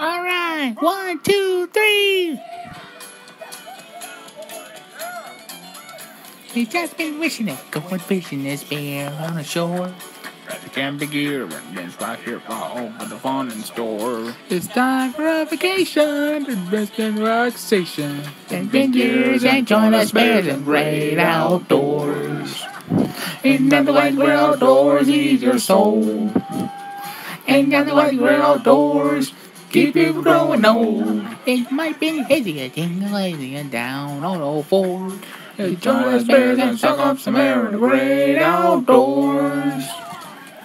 All right, one, two, three. He just been wishing it, going fishing this bear on the shore. Can the camping gear and then right here for over the fun and store. It's time for a vacation, and rest and relaxation. Years and join us bears and great outdoors. In the white great outdoors, ease your soul. And down the white great outdoors, keep you growing old. It might be easy, jingle lazy and down on all fours. Join us bears and suck up some air in the great outdoors.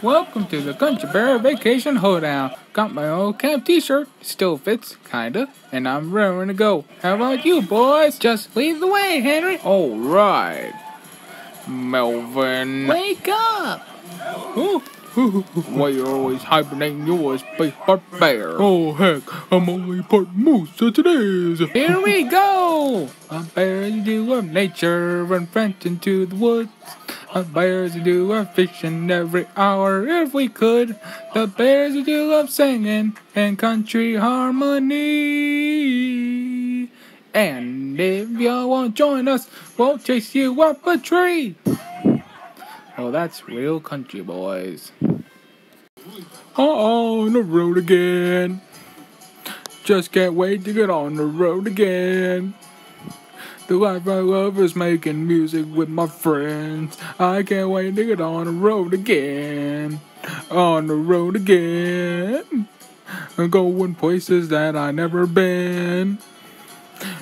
Welcome to the Country Bear Vacation Hoedown. Got my old camp t-shirt, still fits, kinda, and I'm raring to go. How about you boys? Just lead the way, Henry. All right, Melvin. Wake up! Ooh. Why you always hibernating yours, big part bear? Oh heck, I'm only part moose, so today is a Here we go! A bears do of nature, run French into the woods. A bears do our fishing every hour if we could. The bears do love singing and country harmony. And if y'all won't join us, we'll chase you up a tree. Oh, that's real country, boys. On the road again. Just can't wait to get on the road again. The life I love is making music with my friends. I can't wait to get on the road again. On the road again. I'm going places that I never been.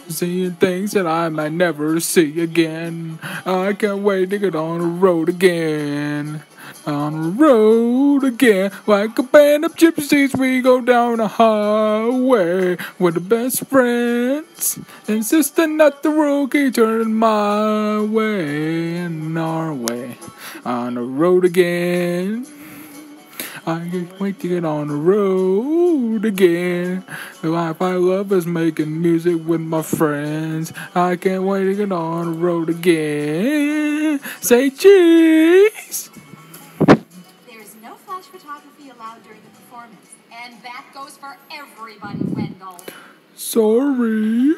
Seeing things that I might never see again. I can't wait to get on the road again. On the road again, like a band of gypsies, we go down the highway with the best friends, insisting that the road keep turning my way and our way. On the road again. I can't wait to get on the road again. The life I love is making music with my friends. I can't wait to get on the road again. Say cheese! Flash photography allowed during the performance, and that goes for everybody, Wendell. Sorry.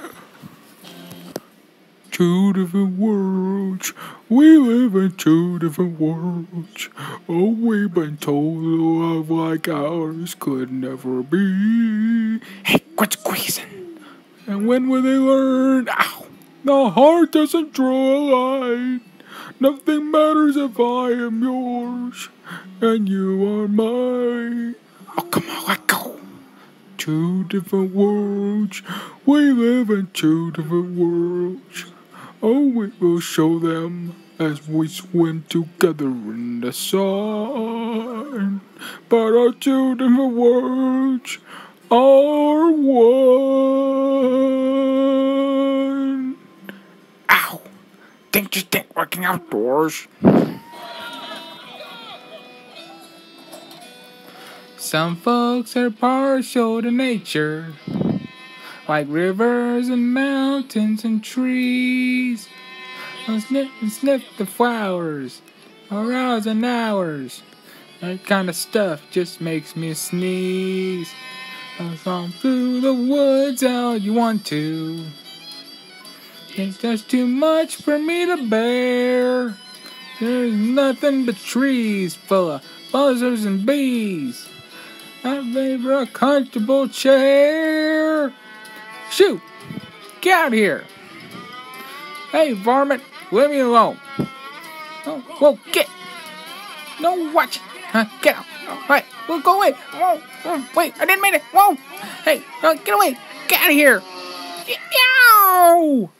Two different worlds. We live in two different worlds. Oh, we've been told love like ours could never be. Hey, quit squeezing. And when will they learn? Ow! The heart doesn't draw a line. Nothing matters if I am yours and you are mine. Oh, come on, let go. Two different worlds. We live in two different worlds. Oh, we will show them as we swim together in the sun. But our two different worlds are one. Ow! Think you think working outdoors? Some folks are partial to nature, like rivers and mountains and trees. I'll sniff and sniff the flowers, hours and hours. That kind of stuff just makes me sneeze. I'll through the woods all you want to. It's just too much for me to bear. There's nothing but trees full of buzzers and bees. I favor a comfortable chair. Shoot! Get out of here! Hey, varmint, leave me alone. Oh, whoa, get! No, watch! Huh, get out! All right, well, go away! Whoa, wait, I didn't mean it! Whoa! Hey, uh, get away! Get out of here! Yow!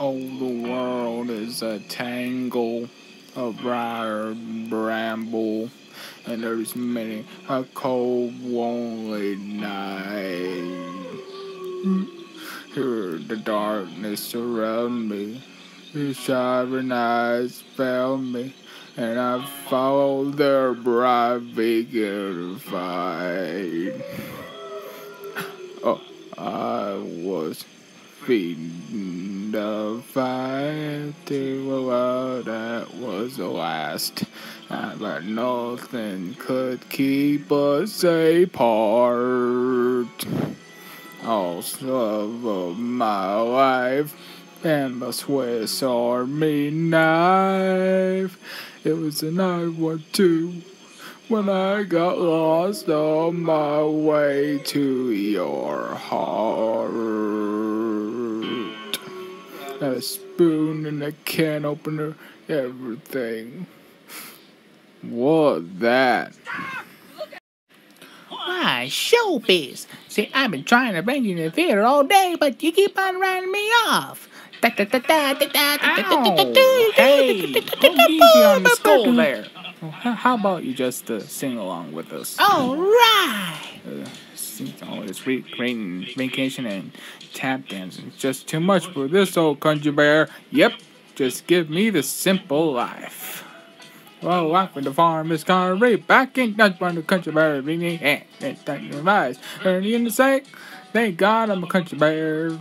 Oh, the world is a tangle of briar bramble, and there's many a cold, lonely night. Here the darkness surround me, your shining eyes found me, and I followed their bright beacon fight. Oh, I was feeding the fire to a that was the last. but nothing could keep us apart. Also of my life and the Swiss Army knife. It was a night or two when I got lost on my way to your heart. A spoon and a can opener, everything. What that? Why, showbiz. See, I've been trying to bring you to the theater all day, but you keep on writing me off. Ow! Hey, go easy on the skull there. Well, how, how about you just uh, sing along with us? All right. Uh, since all this re- vacation and tap dancing is just too much for this old country bear. Yep, just give me the simple life. Well, life with the farm is kind of right back in touch by the country bear. Ringing and it's time to rise. Early in the sack, thank God I'm a country bear.